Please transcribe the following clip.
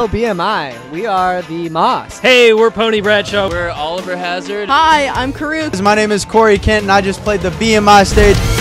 Hello, BMI. We are the Moss. Hey, we're Pony Bradshaw. We're Oliver Hazard. Hi, I'm corook. My name is Corey Kent, and I just played the BMI stage.